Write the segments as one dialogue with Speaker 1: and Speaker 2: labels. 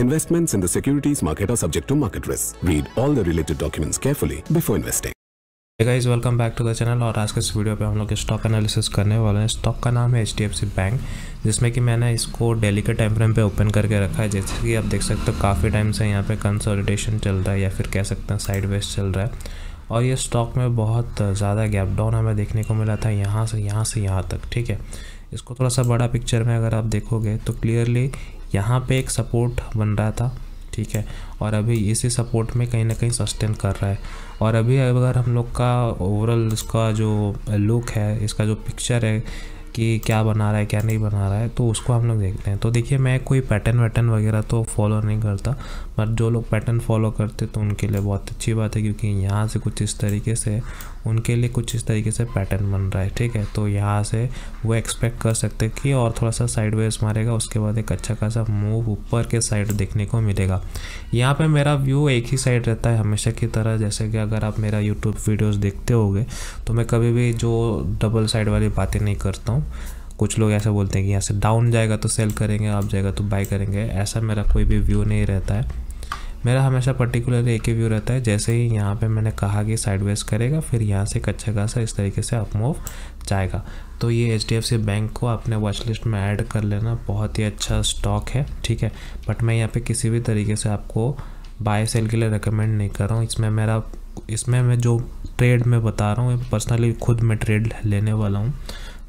Speaker 1: Investments in the securities market are subject to market risks. Read all the related documents carefully before investing.
Speaker 2: Guys welcome back to the channel और आज के इस video पे हम लोग stock analysis करने वाले हैं स्टॉक का नाम है H D F C bank जिसमें कि मैंने इसको डेली के टाइम फ्रेम पे ओपन करके रखा है जैसे कि आप देख सकते हो, काफ़ी टाइम से यहाँ पे कंसोलिडेशन चल रहा है या फिर कह सकते हैं साइड वेस्ट चल रहा है और ये स्टॉक में बहुत ज़्यादा गैप डाउन हमें देखने को मिला था, यहाँ से यहाँ से यहाँ तक, ठीक है इसको थोड़ा सा बड़ा पिक्चर में अगर आप देखोगे तो क्लियरली यहाँ पे एक सपोर्ट बन रहा था, ठीक है? और अभी इसी सपोर्ट में कहीं ना कहीं सस्टेन कर रहा है। और अभी अगर हम लोग का ओवरऑल इसका जो लुक है, इसका जो पिक्चर है कि क्या बना रहा है, क्या नहीं बना रहा है तो उसको हम लोग देखते हैं। तो देखिए, मैं कोई पैटर्न वैटर्न वगैरह तो फॉलो नहीं करता बट जो लोग पैटर्न फॉलो करते तो उनके लिए बहुत अच्छी बात है, क्योंकि यहाँ से कुछ इस तरीके से, उनके लिए कुछ इस तरीके से पैटर्न बन रहा है, ठीक है? तो यहाँ से वो एक्सपेक्ट कर सकते कि और थोड़ा सा साइड वेज मारेगा, उसके बाद एक अच्छा खासा मूव ऊपर के साइड देखने को मिलेगा। यहाँ पे मेरा व्यू एक ही साइड रहता है हमेशा की तरह, जैसे कि अगर आप मेरा यूट्यूब वीडियोज़ देखते होगे तो मैं कभी भी जो डबल साइड वाली बातें नहीं करता हूँ। कुछ लोग ऐसा बोलते हैं कि यहाँ से डाउन जाएगा तो सेल करेंगे आप जाएगा तो बाय करेंगे। ऐसा मेरा कोई भी व्यू नहीं रहता है। मेरा हमेशा पर्टिकुलरली एक ही व्यू रहता है। जैसे ही यहाँ पे मैंने कहा कि साइडवेज करेगा, फिर यहाँ से कच्चा खासा इस तरीके से अप मूव जाएगा। तो ये एचडीएफसी बैंक को अपने वॉच लिस्ट में ऐड कर लेना बहुत ही अच्छा स्टॉक है, ठीक है? बट मैं यहाँ पे किसी भी तरीके से आपको बाय सेल के लिए रिकमेंड नहीं कर रहा हूँ। इसमें मेरा, इसमें मैं जो ट्रेड में बता रहा हूँ पर्सनली खुद मैं ट्रेड लेने वाला हूँ।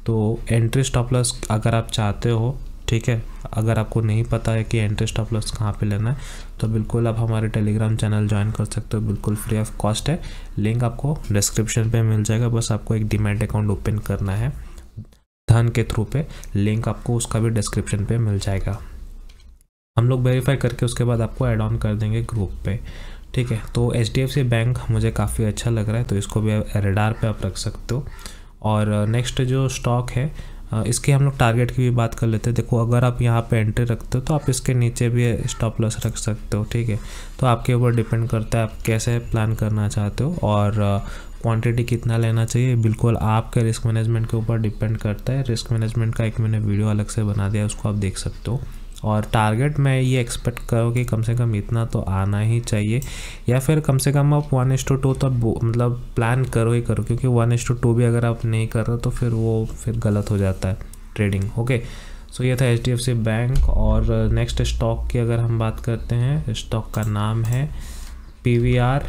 Speaker 2: तो एंट्री स्टॉप लॉस अगर आप चाहते हो, ठीक है? अगर आपको नहीं पता है कि एंट्री स्टॉप लॉस कहाँ पे लेना है तो बिल्कुल आप हमारे टेलीग्राम चैनल ज्वाइन कर सकते हो, बिल्कुल फ्री ऑफ़ कॉस्ट है। लिंक आपको डिस्क्रिप्शन पे मिल जाएगा, बस आपको एक डीमेट अकाउंट ओपन करना है, धन के थ्रू पे। लिंक आपको उसका भी डिस्क्रिप्शन पे मिल जाएगा। हम लोग वेरीफाई करके उसके बाद आपको एड ऑन कर देंगे ग्रुप पे, ठीक है? तो HDFC बैंक मुझे काफ़ी अच्छा लग रहा है तो इसको भी रेडार पे आप रख सकते हो। और नेक्स्ट जो स्टॉक है इसके हम लोग टारगेट की भी बात कर लेते हैं। देखो, अगर आप यहाँ पे एंट्री रखते हो तो आप इसके नीचे भी स्टॉप लॉस रख सकते हो, ठीक है? तो आपके ऊपर डिपेंड करता है आप कैसे प्लान करना चाहते हो और क्वांटिटी कितना लेना चाहिए। बिल्कुल आपके रिस्क मैनेजमेंट के ऊपर डिपेंड करता है। रिस्क मैनेजमेंट का एक मैंने वीडियो अलग से बना दिया, उसको आप देख सकते हो। और टारगेट मैं ये एक्सपेक्ट करो कि कम से कम इतना तो आना ही चाहिए। या फिर कम से कम आप वन एस टू टू तो मतलब प्लान करो ही करो, क्योंकि वन एस टू टू भी अगर आप नहीं कर रहे तो फिर वो फिर गलत हो जाता है ट्रेडिंग ओके सो ये था H D F C bank और नेक्स्ट स्टॉक की अगर हम बात करते हैं स्टॉक का नाम है P V R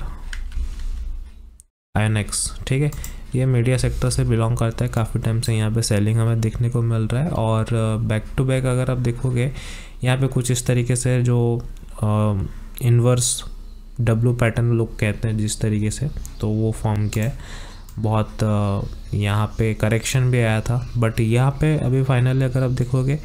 Speaker 2: I N X ठीक है? ये मीडिया सेक्टर से बिलोंग करता है। काफ़ी टाइम से यहाँ पे सेलिंग हमें देखने को मिल रहा है और बैक टू बैक अगर आप देखोगे, यहाँ पे कुछ इस तरीके से जो इन्वर्स डब्लू पैटर्न लोग कहते हैं जिस तरीके से तो वो फॉर्म किया है। बहुत यहाँ पे करेक्शन भी आया था। बट यहाँ पे अभी फाइनली अगर आप देखोगे,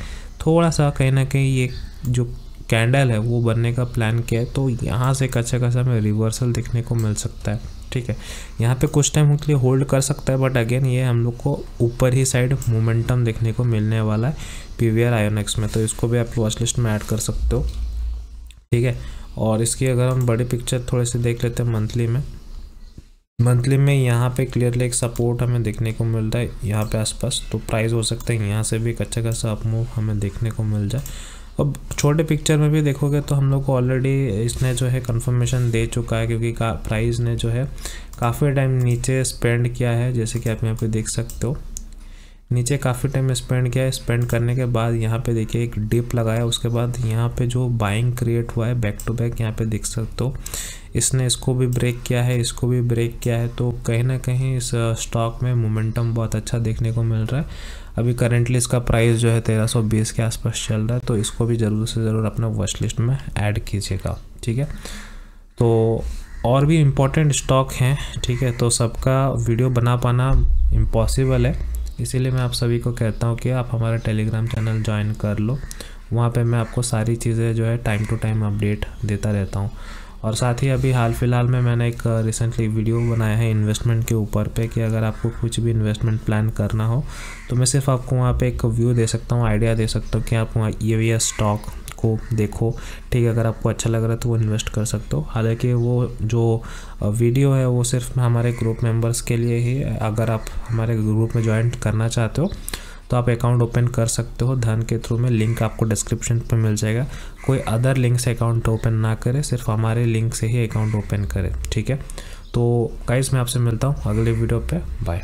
Speaker 2: थोड़ा सा कहीं ना कहीं ये जो कैंडल है, वो बनने का प्लान किया है तो यहाँ से कच्चा कच्चा में रिवर्सल देखने को मिल सकता है, ठीक है? यहाँ पे कुछ टाइम के लिए होल्ड कर सकता है बट अगेन ये हम लोग को ऊपर ही साइड मोमेंटम देखने को मिलने वाला है पी वी आर में तो इसको भी आप वॉच लिस्ट में ऐड कर सकते हो, ठीक है? और इसकी अगर हम बड़ी पिक्चर थोड़े से देख लेते हैं मंथली में मंथली में यहाँ पे क्लियरली एक सपोर्ट हमें देखने को मिल रहा है, यहाँ पे आसपास तो प्राइस हो सकता है, यहाँ से भी कच्चा कच्चा अप मूव हमें देखने को मिल जाए। अब छोटे पिक्चर में भी देखोगे तो हम लोग को ऑलरेडी इसने जो है कंफर्मेशन दे चुका है क्योंकि का प्राइस ने जो है काफ़ी टाइम नीचे स्पेंड किया है, जैसे कि आप यहाँ पे देख सकते हो। नीचे काफ़ी टाइम स्पेंड किया है। स्पेंड करने के बाद यहाँ पे देखिए एक डिप लगाया, उसके बाद यहाँ पे जो बाइंग क्रिएट हुआ है बैक टू बैक यहाँ पे देख सकते हो। इसने इसको भी ब्रेक किया है, इसको भी ब्रेक किया है। तो कहीं ना कहीं इस स्टॉक में मोमेंटम बहुत अच्छा देखने को मिल रहा है। अभी करेंटली इसका प्राइस जो है तेरह सौ बीस के आसपास चल रहा है तो इसको भी ज़रूर से ज़रूर अपना वॉच लिस्ट में ऐड कीजिएगा, ठीक है? तो और भी इम्पोर्टेंट स्टॉक हैं, ठीक है? तो सबका वीडियो बना पाना इम्पॉसिबल है। इसीलिए मैं आप सभी को कहता हूँ कि आप हमारा टेलीग्राम चैनल ज्वाइन कर लो। वहाँ पे मैं आपको सारी चीज़ें जो है टाइम टू टाइम अपडेट देता रहता हूँ। और साथ ही अभी हाल फ़िलहाल में मैंने एक रिसेंटली वीडियो बनाया है इन्वेस्टमेंट के ऊपर पे कि अगर आपको कुछ भी इन्वेस्टमेंट प्लान करना हो तो मैं सिर्फ़ आपको वहाँ पे एक व्यू दे सकता हूँ आइडिया दे सकता हूँ कि आप वहाँ ये स्टॉक को देखो। ठीक है, अगर आपको अच्छा लग रहा है तो वो इन्वेस्ट कर सकते हो। हालाँकि वो जो वीडियो है वो सिर्फ़ हमारे ग्रुप मेंबर्स के लिए ही अगर आप हमारे ग्रुप में ज्वाइन करना चाहते हो तो आप अकाउंट ओपन कर सकते हो। धन के थ्रू में लिंक आपको डिस्क्रिप्शन पर मिल जाएगा। कोई अदर लिंक से अकाउंट ओपन ना करें, सिर्फ़ हमारे लिंक से ही अकाउंट ओपन करें, ठीक है? तो गाइस मैं आपसे मिलता हूँ अगले वीडियो पे। बाय